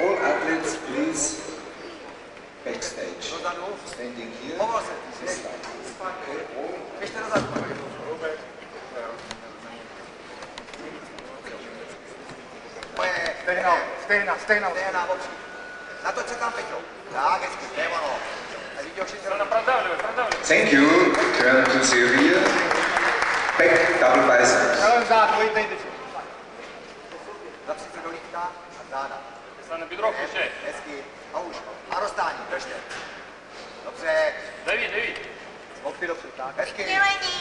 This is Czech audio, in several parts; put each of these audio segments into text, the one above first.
All athletes, please, backstage. Standing here, this side. Okay, Stay now, stay now, stay now. Stay now, Na to čekám, Peťo. Tak, hezky, to je ono. No, no, Thank you, turn to Syria. Pek WPS. Celem zad, pojďte Za 30 do lítka a záda. Se na bidro kuše. Hezky. A už. A rozdání, držte. Dobře. Devíc, devíc. Hopy dopředu, tak. Hezky. Dělení.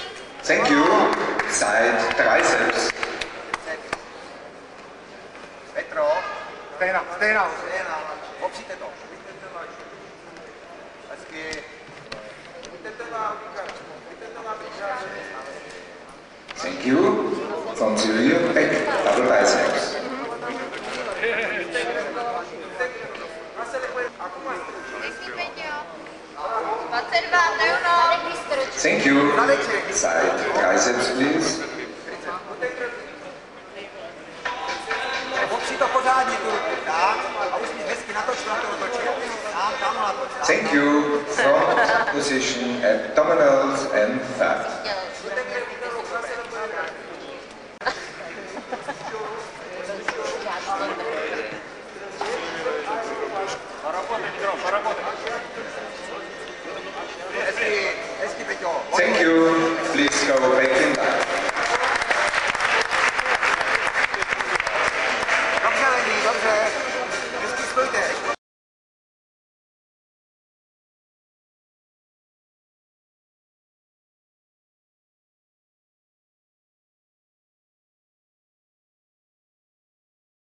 Thank you. Zeit triceps. Petro. Stejná, stejná. Stejná. Opřijte to. Hezky. you consider your tech advertisements. Thank you. Side triceps, please. Thank you. Front position, abdominals and Thank you. Please go back in line. Come here,